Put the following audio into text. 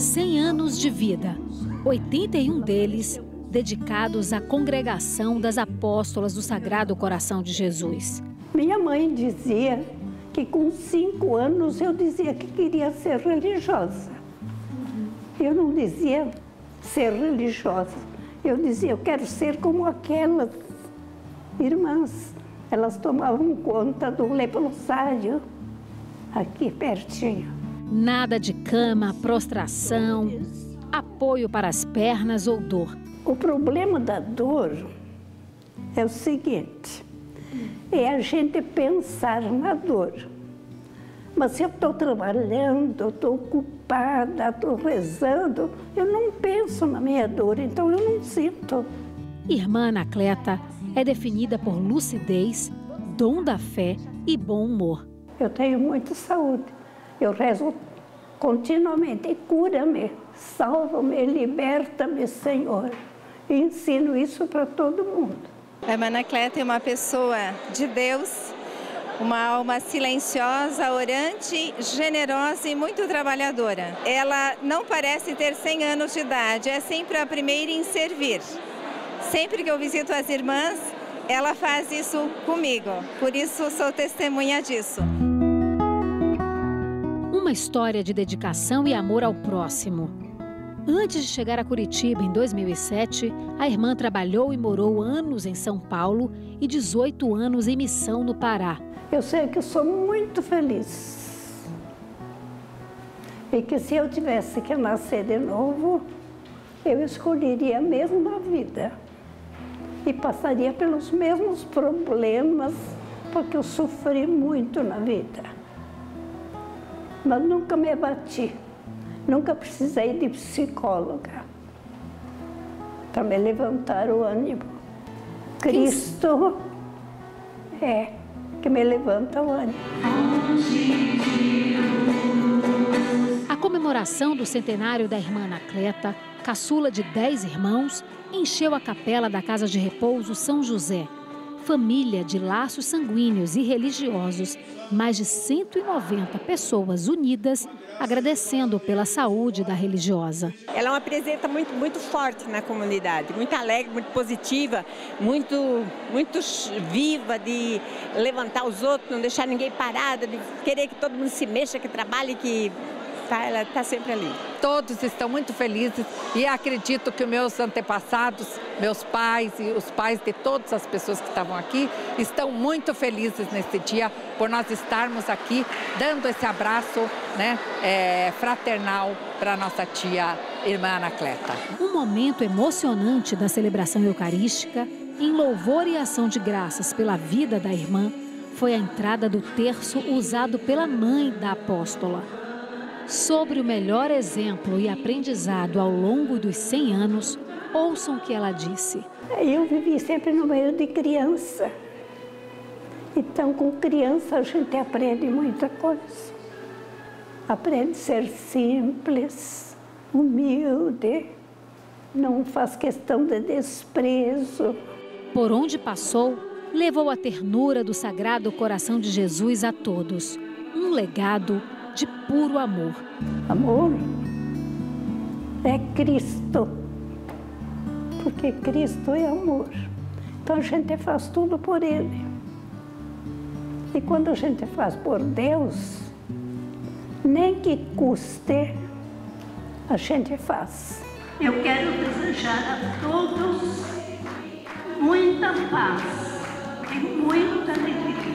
100 anos de vida, 81 deles dedicados à congregação das apóstolas do Sagrado Coração de Jesus. Minha mãe dizia que com cinco anos eu dizia que queria ser religiosa. Eu não dizia ser religiosa, eu dizia eu quero ser como aquelas irmãs. Elas tomavam conta do leprosário aqui pertinho. Nada de cama, prostração, apoio para as pernas ou dor. O problema da dor é o seguinte: é a gente pensar na dor. Mas se eu estou trabalhando, estou ocupada, estou rezando, eu não penso na minha dor, então eu não sinto. Irmã Anacleta é definida por lucidez, dom da fé e bom humor. Eu tenho muita saúde. Eu rezo continuamente. Cura-me, salva-me, liberta-me, Senhor. E ensino isso para todo mundo. A irmã Anacleta é uma pessoa de Deus, uma alma silenciosa, orante, generosa e muito trabalhadora. Ela não parece ter 100 anos de idade, é sempre a primeira em servir. Sempre que eu visito as irmãs, ela faz isso comigo, por isso sou testemunha disso. Uma história de dedicação e amor ao próximo. Antes de chegar a Curitiba em 2007, a irmã trabalhou e morou anos em São Paulo e 18 anos em missão no Pará. Eu sei que sou muito feliz. E que se eu tivesse que nascer de novo, eu escolheria a mesma vida. E passaria pelos mesmos problemas, porque eu sofri muito na vida. Mas nunca me abati. Nunca precisei de psicóloga para me levantar o ânimo. Cristo é que me levanta o ânimo. A comemoração do centenário da irmã Anacleta, caçula de dez irmãos, encheu a capela da Casa de Repouso São José. Família de laços sanguíneos e religiosos, mais de 190 pessoas unidas agradecendo pela saúde da religiosa. Ela é uma presença muito, muito forte na comunidade, muito alegre, muito positiva, muito, muito viva de levantar os outros, não deixar ninguém parada, de querer que todo mundo se mexa, que trabalhe, que tá, ela está sempre ali. Todos estão muito felizes e acredito que meus antepassados, meus pais e os pais de todas as pessoas que estavam aqui estão muito felizes nesse dia por nós estarmos aqui dando esse abraço né, é, fraternal para nossa tia irmã Anacleta. Um momento emocionante da celebração eucarística, em louvor e ação de graças pela vida da irmã, foi a entrada do terço usado pela mãe da apóstola. Sobre o melhor exemplo e aprendizado ao longo dos 100 anos, ouçam o que ela disse. Eu vivi sempre no meio de criança. Então, com criança, a gente aprende muita coisa. Aprende a ser simples, humilde, não faz questão de desprezo. Por onde passou, levou a ternura do Sagrado Coração de Jesus a todos. Um legado de puro amor. Amor é Cristo, porque Cristo é amor. Então a gente faz tudo por Ele. E quando a gente faz por Deus, nem que custe, a gente faz. Eu quero desejar a todos muita paz e muita alegria.